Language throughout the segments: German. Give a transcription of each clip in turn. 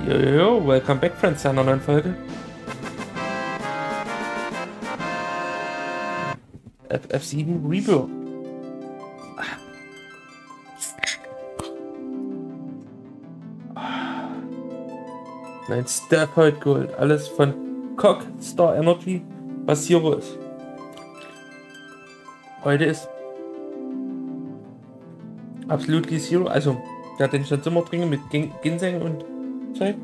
Jojo, welcome back, Friends, zu einer neuen Folge. FF7 Rebirth. Nein, Steroid Gold. Alles von Cock Star Energy, was Zero ist. Heute ist Absolutely Zero. Also, der hat den schon immer trinken mit Ginseng und Zeug.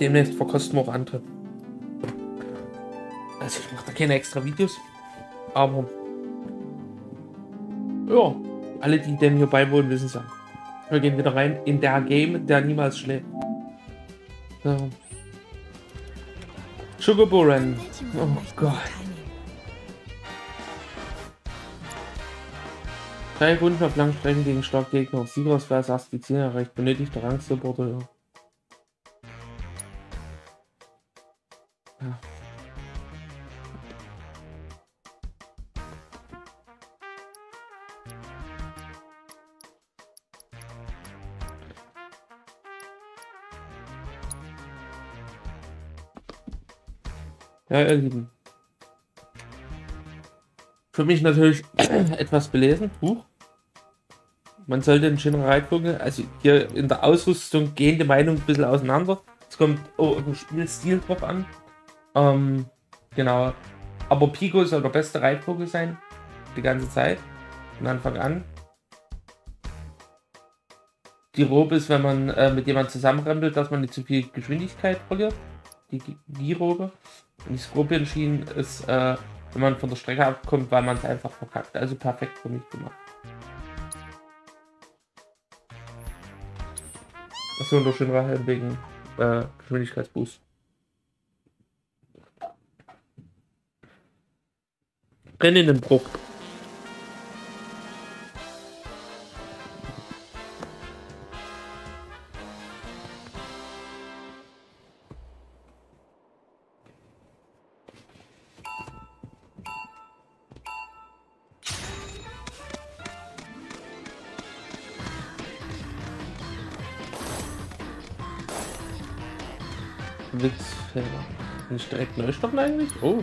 Demnächst verkosten wir auch andere. Also ich mache da keine extra Videos. Aber ja, alle, die dem hier beiwohnen, wissen es Wir gehen wieder rein in der Game, der niemals schläft. So. Sugar Boran. Oh Gott. Drei Runden auf Langstrecken gegen Starkgegner. Siegerausweis erst die Ziele erreicht. Benötigte Rangsupporter. Ja. ja. Ja, ihr Lieben. Für mich natürlich etwas belesen. Buch. Man sollte einen schönen Reitvogel. Also hier in der Ausrüstung gehen die Meinungen ein bisschen auseinander. Es kommt auch auf den Spielstil drauf an. Ähm, genau. Aber Pico soll der beste Reitvogel sein. Die ganze Zeit. Von Anfang an. Die Robe ist, wenn man äh, mit jemandem zusammenrempelt, dass man nicht zu viel Geschwindigkeit verliert. Die, die Robe. Und die Scorpion-Schienen ist, äh, wenn man von der Strecke abkommt, weil man es einfach verkackt. Also perfekt für mich gemacht. Und der schönere Helm wegen äh, Geschwindigkeitsboost. Brennendenbruch. Witzfelder. Nicht direkt neu starten eigentlich? Oh.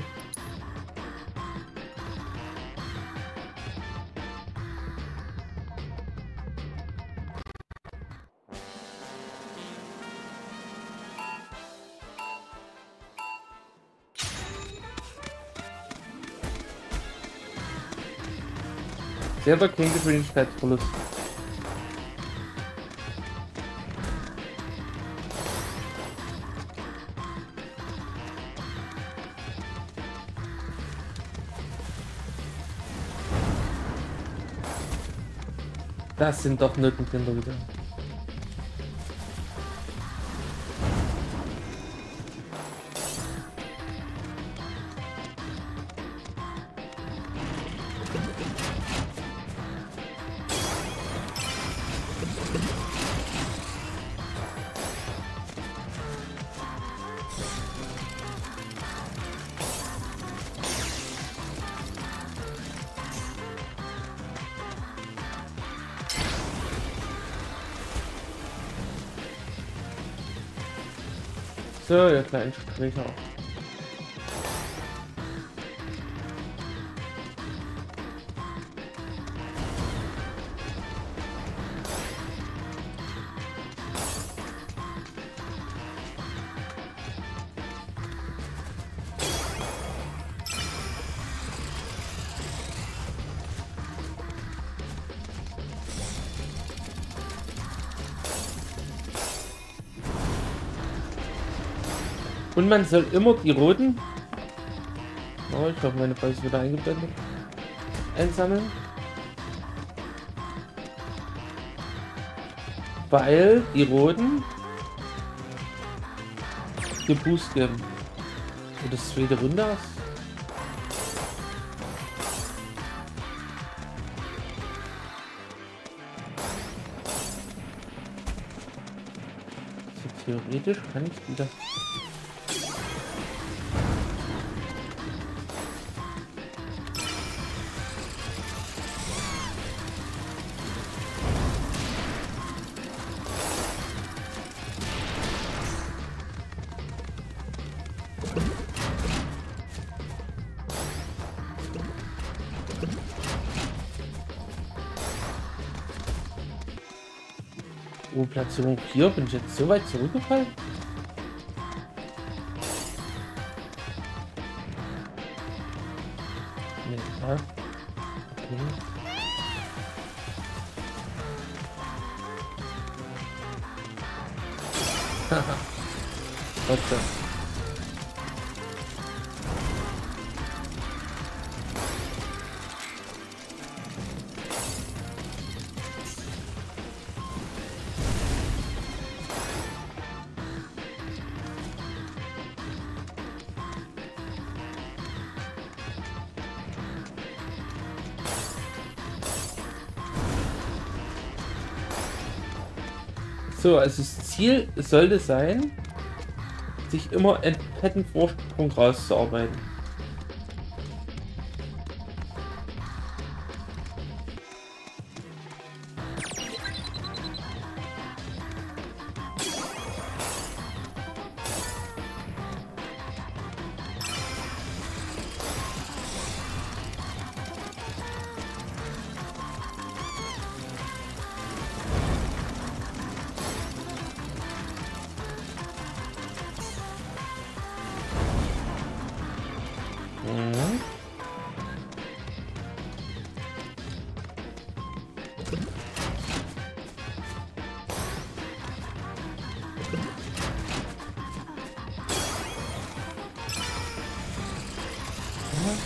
Selber kein Geschwindigkeitsverlust. Das sind doch Nötenkinder wieder. So, ja klar, Strich auch. Und man soll immer die roten. Oh, ich hoffe, meine Frau ist wieder eingeblendet. Einsammeln. Weil die roten dir Boost geben. Und das zweite Runde ist. theoretisch kann ich wieder Oh, Platzierung 4, bin ich jetzt so weit zurückgefallen? Nee, ja. Okay. Haha. Trotzdem. So, also das Ziel sollte sein, sich immer einen fetten Vorsprung rauszuarbeiten.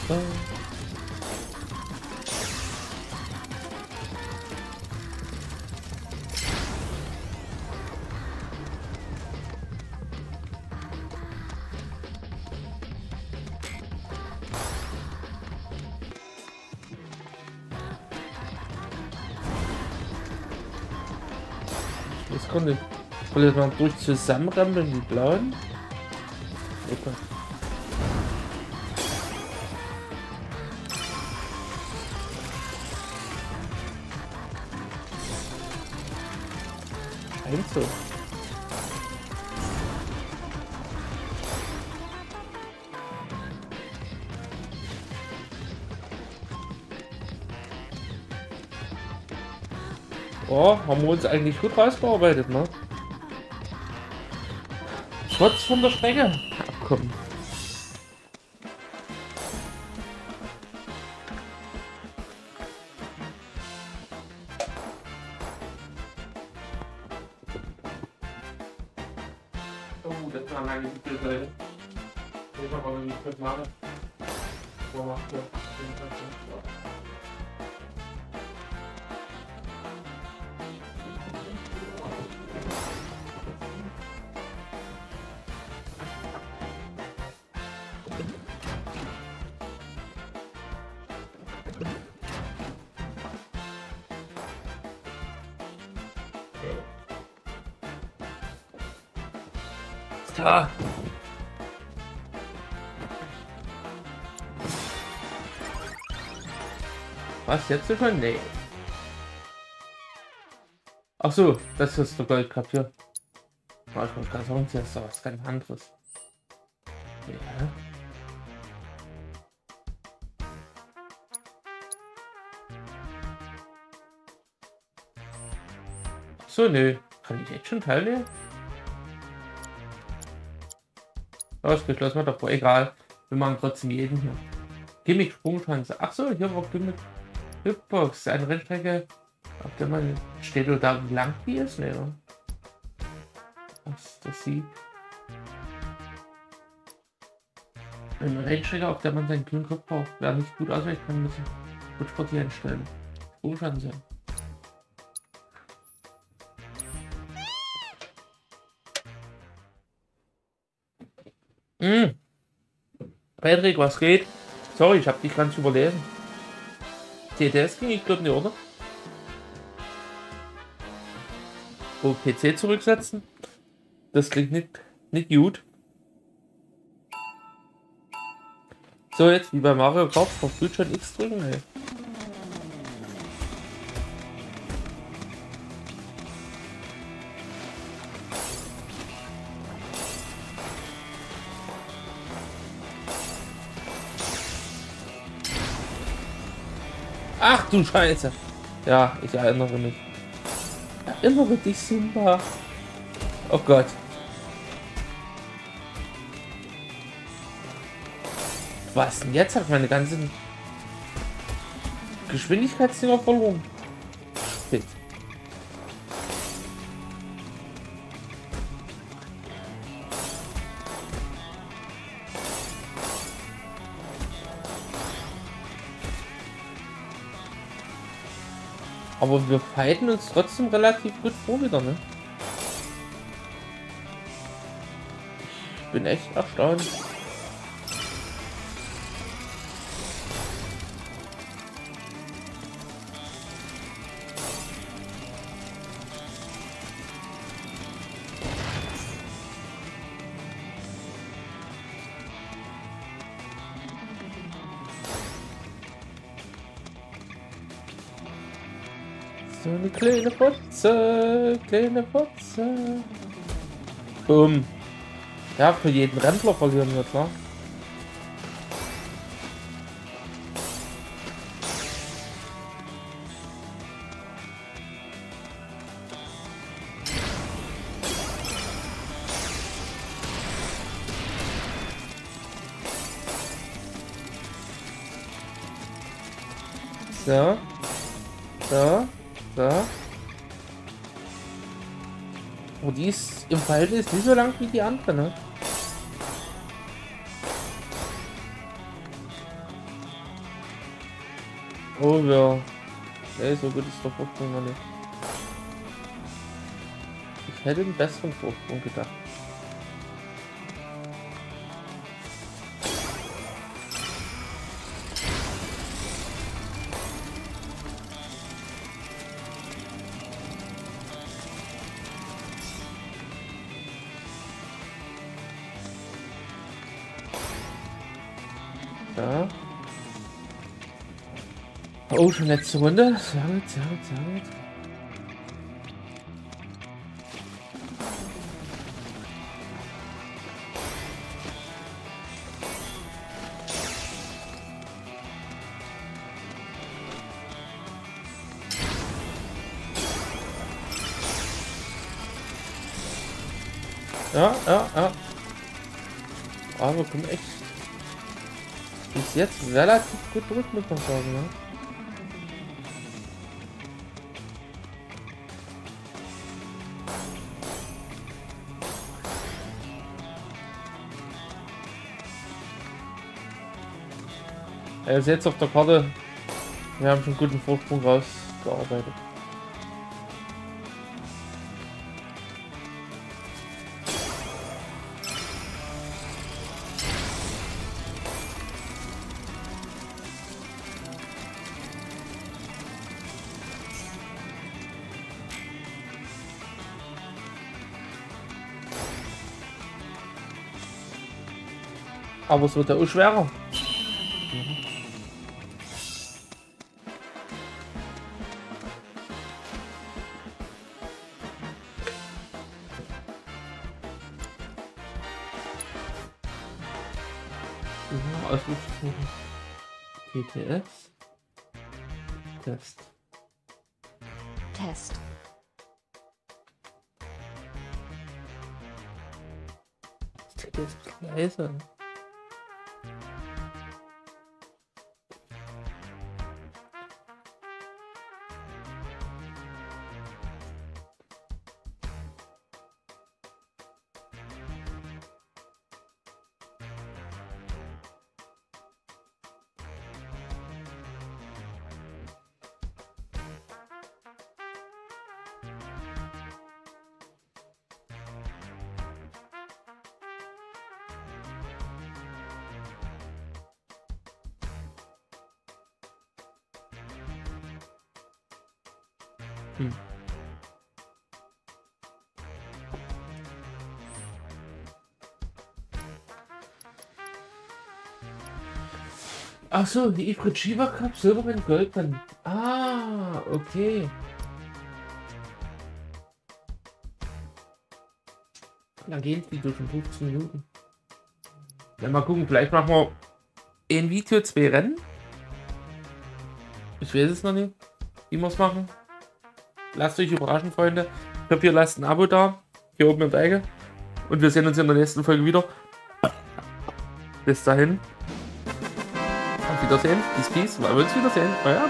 Das konnte ich. Wollte mal durch zusammenrempeln, die blauen. Okay. So. Oh, haben wir uns eigentlich gut rausgearbeitet, ne? Trotz von der Strecke abkommen. Da. Was, jetzt schon? Nee. Ach so, das ist der Goldcup hier. Wollte gerade sagen, das ist was ganz anderes. Ja. So, nö. Kann ich jetzt schon teilnehmen? Ausgeschlossen, doch wohl egal. Wir machen trotzdem jeden hier. Gimmick Sprungschanze. Ach so, hier war Gimmick Hitbox. Eine Rennstrecke, auf der man steht oder da wie lang die ist. Ne? Was das sieht. Eine Rennstrecke, auf der man seinen kühlen Kopf braucht. Wer nicht gut ausweichen kann, müssen hier einstellen. Sprungschanze. Patrick, was geht? Sorry, ich habe dich ganz überlesen. TTS ging ich glaube nicht, oder? Oh, PC zurücksetzen? Das klingt nicht, nicht gut. So, jetzt wie bei Mario Kart verfrüht schon X drücken, ey. Ach du Scheiße. Ja, ich erinnere mich. Erinnere dich, Simba. Oh Gott. Was denn jetzt? Hat meine ganzen Geschwindigkeitsdinger verloren. Aber wir fighten uns trotzdem relativ gut vor wieder, ne? Ich bin echt erstaunt. So eine kleine Putze, kleine Putze. Boom. Ja, für jeden Rentner verlieren wir, klar. So. So. So. Oh, die ist im Verhältnis nicht so lang wie die andere, ne? Oh ja. Nee, so gut ist der Vorsprung noch nicht. Ich hätte einen besseren Vorsprung gedacht. Oh, schon letzte Runde. Sehr gut, sehr gut, sehr gut. Ja, ja, ja. Aber komm echt bis jetzt relativ gut durch, muss man sagen, ne? Also jetzt auf der Karte, wir haben schon einen guten Vorsprung rausgearbeitet. Aber es wird ja auch schwerer. TTS. Test. Test. Das TTS ist ein bisschen leiser. Hm. Ach so, die Ifrit Shiva Cup, Gold dann. Ah, okay. Dann gehen die durch in 15 Minuten. Ja, mal gucken, vielleicht machen wir ein Video, zwei Rennen. Ich weiß es noch nicht, wie wir es machen. Lasst euch überraschen, Freunde. Ich hoffe, ihr lasst ein Abo da, hier oben der Ecke. Und wir sehen uns in der nächsten Folge wieder. Bis dahin. Auf Wiedersehen. Peace, peace. Wollen wir uns wiedersehen. Euer